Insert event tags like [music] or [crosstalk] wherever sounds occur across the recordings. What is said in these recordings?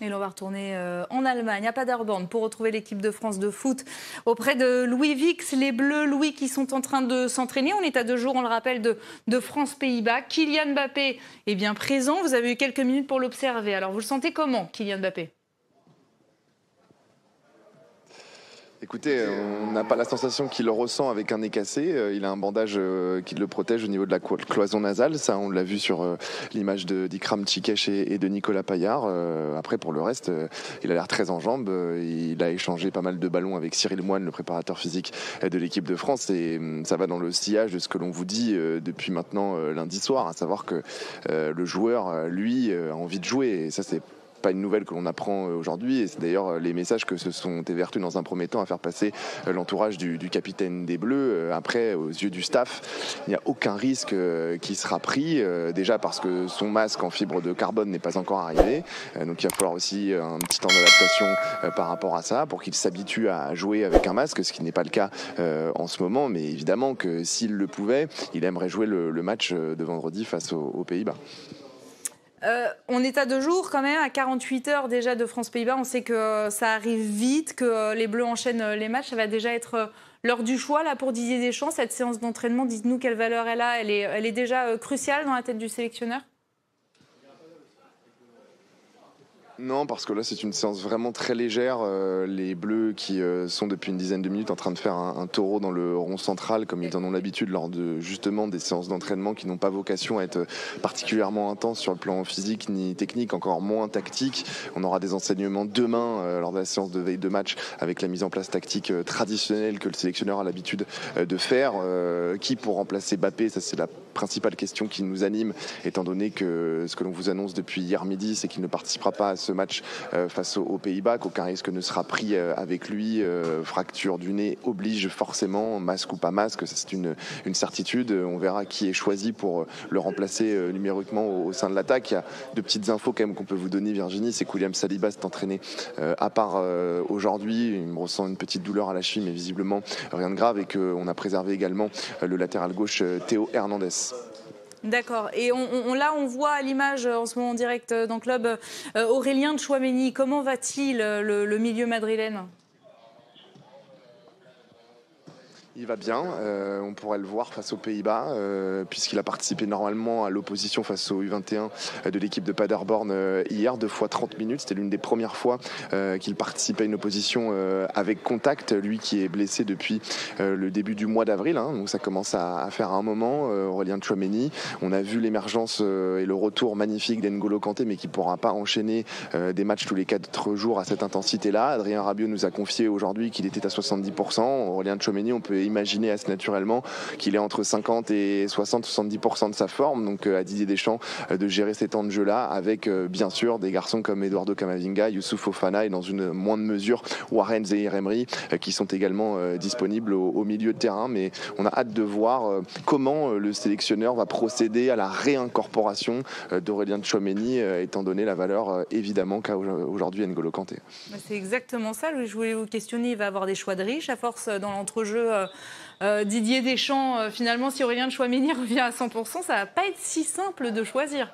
Et l'on va retourner euh, en Allemagne, à Paderborn, pour retrouver l'équipe de France de foot auprès de Louis Vix, les Bleus, Louis, qui sont en train de s'entraîner. On est à deux jours, on le rappelle, de, de France-Pays-Bas. Kylian Mbappé est bien présent. Vous avez eu quelques minutes pour l'observer. Alors, vous le sentez comment, Kylian Mbappé? Écoutez, on n'a pas la sensation qu'il ressent avec un nez cassé. Euh, il a un bandage euh, qui le protège au niveau de la cloison nasale. Ça, on l'a vu sur euh, l'image d'Ikram Tchikesh et de Nicolas Paillard. Après, pour le reste, il a l'air très en jambes. Il a échangé pas mal de ballons avec Cyril Moine, le préparateur physique de l'équipe de France. Et ça va dans le sillage de ce que l'on vous dit depuis maintenant lundi soir, à savoir que le joueur, lui, a envie de jouer. Ça, c'est pas une nouvelle que l'on apprend euh, aujourd'hui. Et c'est d'ailleurs euh, les messages que se sont évertus dans un premier temps à faire passer euh, l'entourage du, capitaine des Bleus. Après, aux yeux du staff, il n'y a aucun risque qui sera pris. Déjà parce que son masque en fibre de carbone n'est pas encore arrivé. Donc il va falloir aussi un petit temps d'adaptation par rapport à ça pour qu'il s'habitue à jouer avec un masque, ce qui n'est pas le cas en ce moment. Mais évidemment que s'il le pouvait, il aimerait jouer le, match de vendredi face aux Pays-Bas. Euh, on est à deux jours quand même, à 48 heures déjà de France-Pays-Bas. On sait que euh, ça arrive vite, que euh, les Bleus enchaînent les matchs. Ça va déjà être l'heure du choix là pour Didier Deschamps. Cette séance d'entraînement, dites-nous quelle valeur elle a. Elle est, elle est déjà cruciale dans la tête du sélectionneur? Non, parce que là, c'est une séance vraiment très légère. Euh, les Bleus qui euh, sont depuis une dizaine de minutes en train de faire un, taureau dans le rond central, comme ils en ont l'habitude lors de justement des séances d'entraînement qui n'ont pas vocation à être particulièrement intenses sur le plan physique ni technique, encore moins tactique. On aura des enseignements demain euh, lors de la séance de veille de match avec la mise en place tactique traditionnelle que le sélectionneur a l'habitude de faire. qui pour remplacer Bappé Ça, c'est la principale question qui nous anime, étant donné que ce que l'on vous annonce depuis hier midi, c'est qu'il ne participera pas à ce match euh, face aux, Pays-Bas, qu'aucun risque ne sera pris euh, avec lui. Euh, fracture du nez oblige forcément, masque ou pas masque, c'est une, certitude. On verra qui est choisi pour le remplacer numériquement au, sein de l'attaque. Il y a deux petites infos quand même qu'on peut vous donner, Virginie, c'est que William Saliba s'est entraîné à part aujourd'hui. Il ressent une petite douleur à la cheville, mais visiblement rien de grave, et qu'on a préservé également le latéral gauche Théo Hernandez. D'accord. Et on, là, on voit à l'image en ce moment en direct dans le club euh, Aurélien de Chouameni. Comment va-t-il, le milieu madrilène? Il va bien, euh, on pourrait le voir face aux Pays-Bas, euh, puisqu'il a participé normalement à l'opposition face au U21 de l'équipe de Paderborn euh, hier, deux fois 30 minutes. C'était l'une des premières fois qu'il participait à une opposition avec contact, lui qui est blessé depuis le début du mois d'avril, hein. donc ça commence à, faire un moment. Aurélien Chouameni, on a vu l'émergence et le retour magnifique d'Engolo Kanté, mais qui ne pourra pas enchaîner des matchs tous les quatre jours à cette intensité-là. Adrien Rabiot nous a confié aujourd'hui qu'il était à 70%. Aurélien Chouameni, on peut imaginer assez naturellement qu'il est entre 50 et 60-70% de sa forme. Donc euh, à Didier Deschamps euh, de gérer ces temps de jeu-là avec euh, bien sûr des garçons comme Eduardo Camavinga, Youssouf Ofana et dans une moindre mesure Warren Zahir Emery qui sont également disponibles au, milieu de terrain. Mais on a hâte de voir comment le sélectionneur va procéder à la réincorporation d'Aurélien Tchouameni étant donné la valeur évidemment qu'a aujourd'hui N'Golo Kanté. Bah, c'est exactement ça. Je voulais vous questionner. Il va avoir des choix de riches à force dans l'entrejeu euh, Didier Deschamps, euh, finalement, si Aurélien de Chouameni [laughs] revient à 100%, ça va pas être si simple de choisir.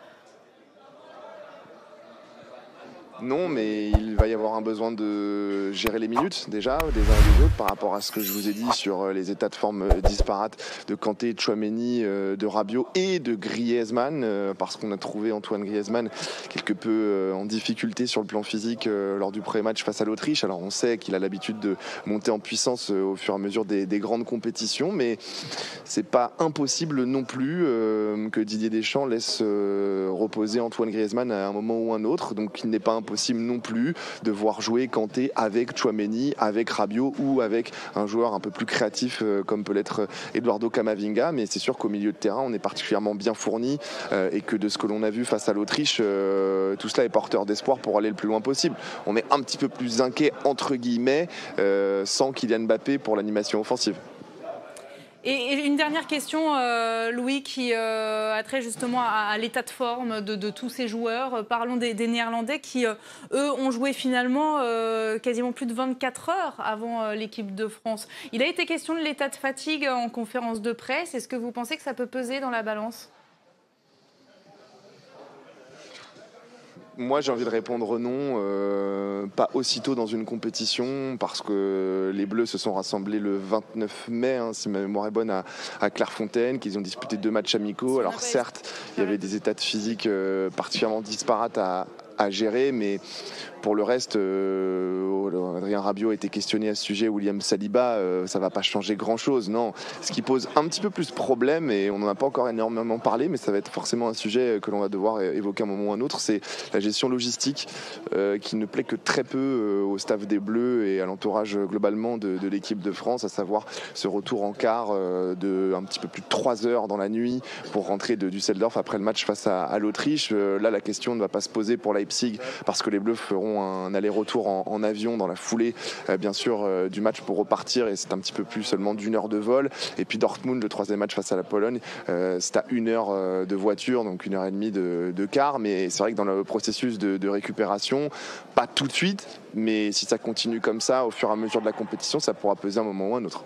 Non, mais il va y avoir un besoin de gérer les minutes déjà des uns et des autres par rapport à ce que je vous ai dit sur euh, les états de forme euh, disparates de Kanté, de Chouameni, euh, de Rabiot et de Griezmann parce qu'on a trouvé Antoine Griezmann quelque peu en difficulté sur le plan physique lors du premier match face à l'Autriche. Alors on sait qu'il a l'habitude de monter en puissance au fur et à mesure des, grandes compétitions, mais c'est pas impossible non plus que Didier Deschamps laisse reposer Antoine Griezmann à un moment ou un autre. Donc il n'est pas non plus de voir jouer Kanté avec Chouameni, avec Rabiot ou avec un joueur un peu plus créatif euh, comme peut l'être euh, Eduardo Camavinga. Mais c'est sûr qu'au milieu de terrain, on est particulièrement bien fourni euh, et que de ce que l'on a vu face à l'Autriche, tout cela est porteur d'espoir pour aller le plus loin possible. On est un petit peu plus inquiet entre guillemets sans Kylian Mbappé pour l'animation offensive. Et, une dernière question, euh, Louis, qui euh, a trait justement à, l'état de forme de, tous ces joueurs. Euh, parlons des, Néerlandais qui, eux, ont joué finalement quasiment plus de 24 heures avant l'équipe de France. Il a été question de l'état de fatigue en conférence de presse. Est-ce que vous pensez que ça peut peser dans la balance? Moi, j'ai envie de répondre non, euh, pas aussitôt dans une compétition, parce que les Bleus se sont rassemblés le 29 mai, hein, si ma mémoire est bonne, à, Clairefontaine, qu'ils ont disputé deux matchs amicaux. Alors certes, il y avait des états de physique euh, particulièrement disparates à, à gérer, mais pour le reste, euh, Adrien Rabiot a été questionné à ce sujet, William Saliba, euh, ça va pas changer grand-chose, non. Ce qui pose un petit peu plus problème, et on n'en a pas encore énormément parlé, mais ça va être forcément un sujet que l'on va devoir évoquer à un moment ou un autre, c'est la gestion logistique euh, qui ne plaît que très peu au staff des Bleus et à l'entourage globalement de, l'équipe de France, à savoir ce retour en quart de un petit peu plus de 3 heures dans la nuit pour rentrer de Düsseldorf après le match face à, l'Autriche. là, la question ne va pas se poser pour Leipzig parce que les Bleus feront un aller-retour en, avion dans la foulée, euh, bien sûr, euh, du match pour repartir. Et c'est un petit peu plus seulement d'une heure de vol. Et puis Dortmund, le troisième match face à la Pologne, euh, c'est à une heure de voiture, donc une heure et demie de, car. Mais c'est vrai que dans le processus de, récupération, pas tout de suite, mais si ça continue comme ça, au fur et à mesure de la compétition, ça pourra peser un moment ou un autre.